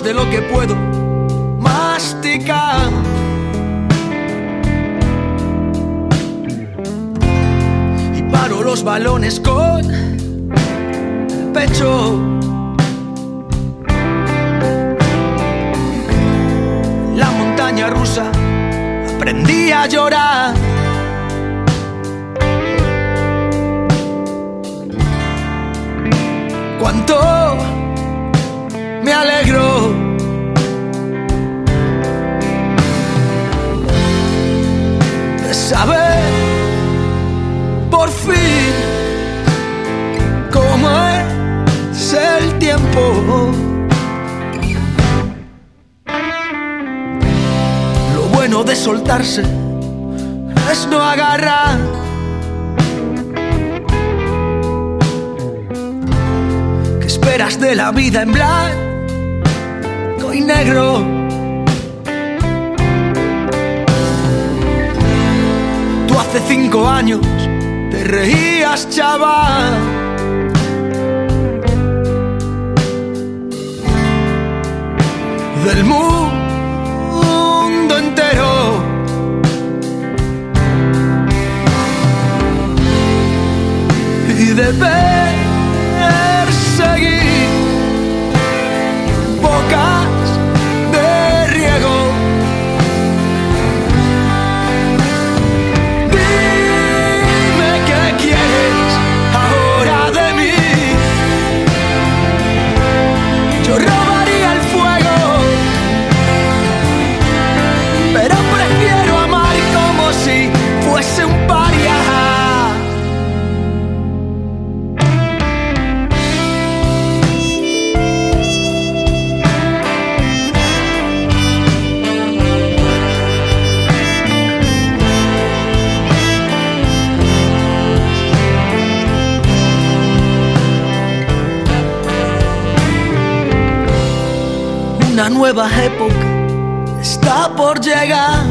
de lo que puedo masticar. Y paro los balones con pecho. La montaña rusa aprendí a llorar. Cuánto me alegro De soltarse es no agarrar. ¿Qué esperas de la vida en blanco y negro? Tú hace cinco años te reías, chaval. Del mundo nueva época está por llegar.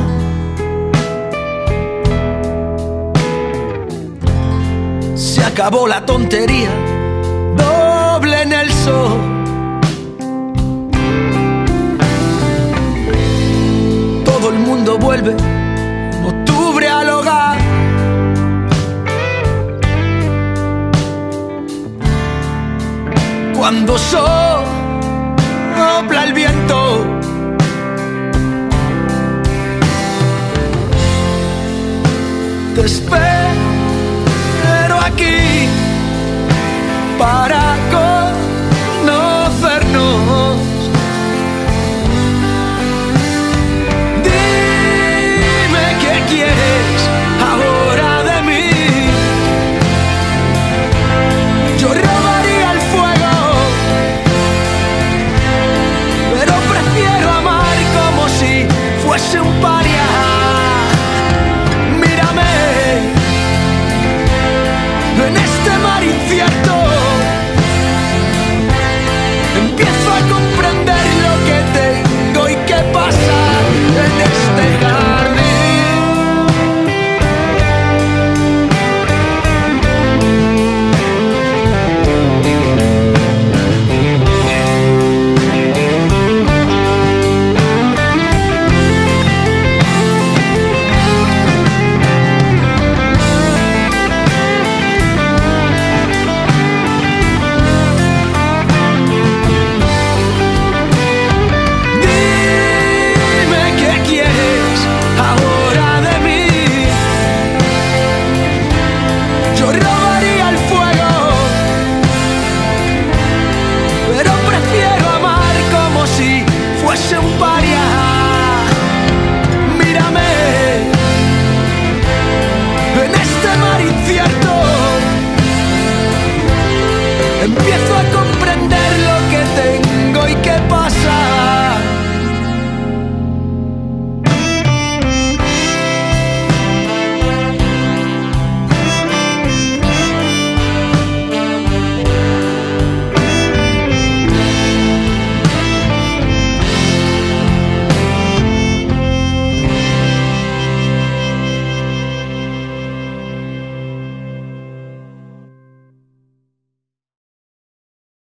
Se acabó la tontería, doble en el sol. Todo el mundo vuelve en octubre al hogar. Cuando sopla el viento. Te espero aquí para conocernos. Dime qué quieres ahora de mí. Yo robaría el fuego, pero prefiero amar como si fuese un paria. Empiezo a comprender